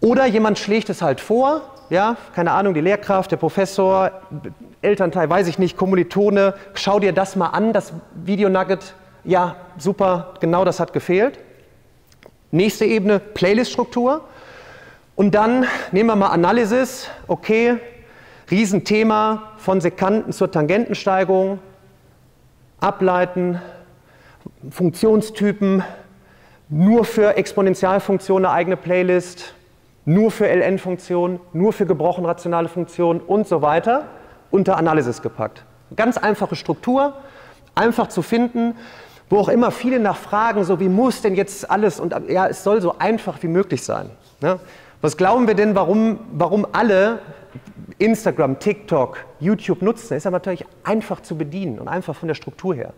Oder jemand schlägt es halt vor, ja, keine Ahnung, die Lehrkraft, der Professor, Elternteil, weiß ich nicht, Kommilitone, schau dir das mal an, das Video-Nugget, ja, super, genau das hat gefehlt. Nächste Ebene, Playlist-Struktur. Und dann nehmen wir mal Analysis, okay, Riesenthema von Sekanten zur Tangentensteigung, ableiten, Funktionstypen, nur für Exponentialfunktionen eine eigene Playlist, nur für LN-Funktionen, nur für gebrochen rationale Funktionen und so weiter unter Analysis gepackt. Ganz einfache Struktur, einfach zu finden, wo auch immer viele nachfragen, so wie muss denn jetzt alles und ja, es soll so einfach wie möglich sein. Ne? Was glauben wir denn, warum, warum alle Instagram, TikTok, YouTube nutzen? Ist aber natürlich einfach zu bedienen und einfach von der Struktur her.